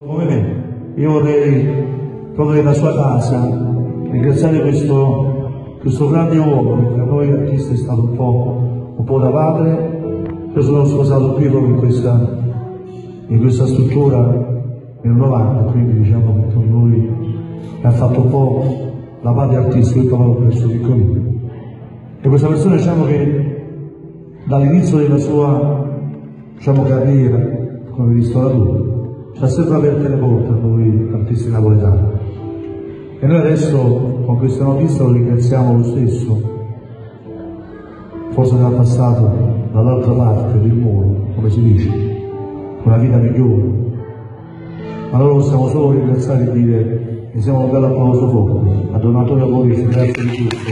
Come me, io vorrei proprio nella sua casa ringraziare questo, questo grande uomo che per noi artisti è stato un po', un po' da padre. Io sono sposato qui proprio in questa, in questa struttura nel 90, quindi diciamo che con lui ha fatto un po' la parte artistica, io l'ho perso piccolino. E questa persona diciamo che dall'inizio della sua diciamo, carriera come ristoratore ci ha sempre aperto le porte a noi artisti napoletani. E noi adesso con questa notizia lo ringraziamo lo stesso, forse dal passato dall'altra parte del muro, come si dice, una vita migliore. Ma noi possiamo solo ringraziare e dire insieme a un bel applauso forte a Don Antonio Borisi, grazie di tutto.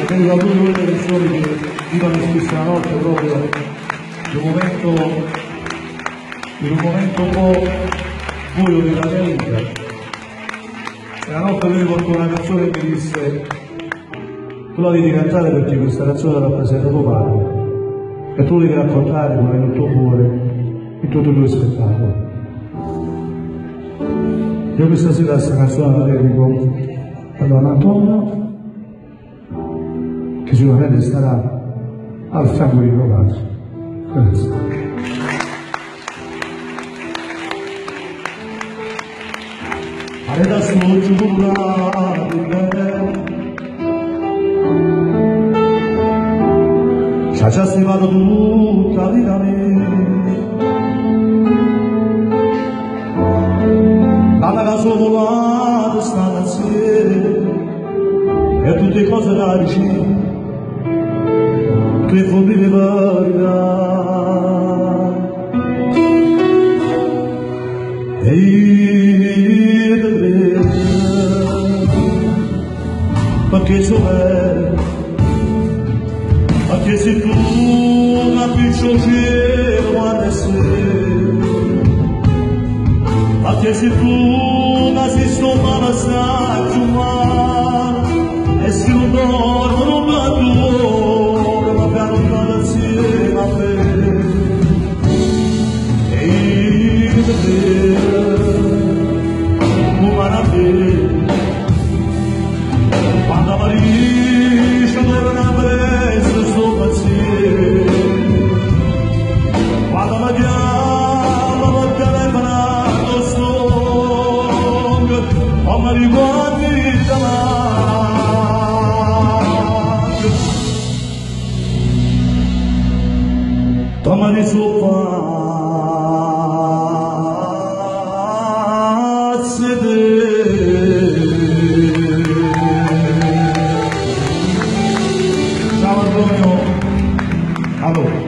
E credo a tutte quelle persone che vivono spesso la notte proprio in un momento in un momento un po' buio della mia vita. E la notte lui portò una canzone che mi disse tu la devi cantare perché questa canzone rappresenta tuo padre e tu devi raccontare come nel tuo cuore in tutti i tuoi spettacoli. Io questa sera questa canzone la dedico a Don Antonio che sicuramente starà al fianco di tuo padre. Grazie. Arada soçular Chacha se va tutta vita mia La casa volata sta assieme E tutte cose da vicino Che fondi di verità E io perché chovere Perché se tu non più quando sei Perché se tu non si sto passaggio ma E se non dormo non vado ma piano piano insieme a me E io te umana te quando amarisce torna あの、